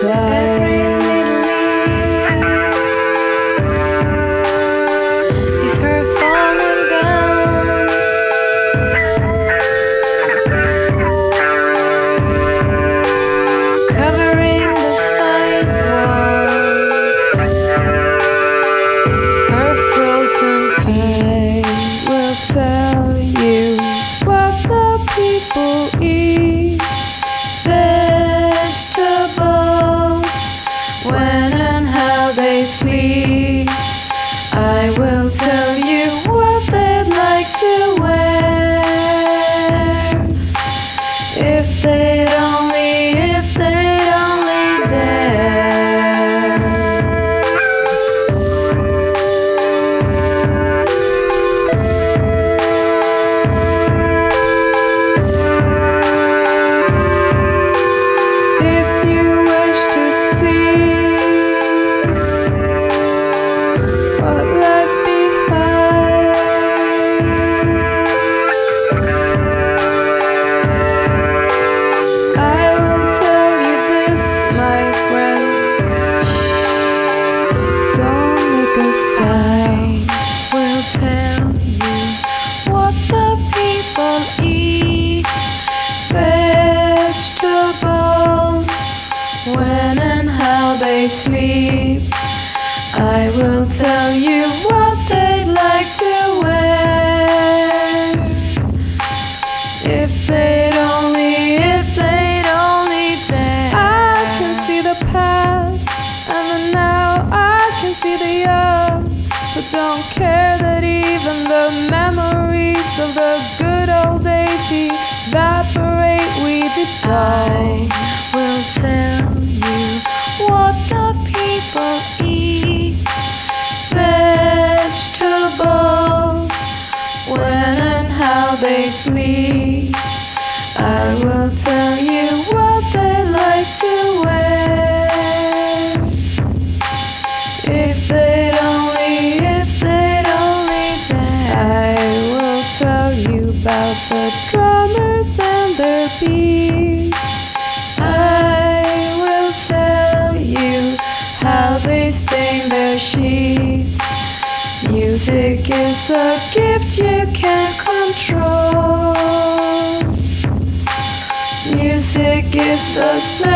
time. They sleep. I will tell you what they'd like to wear. If they'd only, if they'd only dare. I can see the past and the now. I can see the young who don't care that even the memories of the good old days evaporate. We decide. I will tell how they sleep. I will tell you what they like to wear. If they'd only, if they'd only dare. I will tell you about the drummers and their beats. I will tell you how they stain their sheets. Music is a gift you can the same.